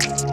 Thank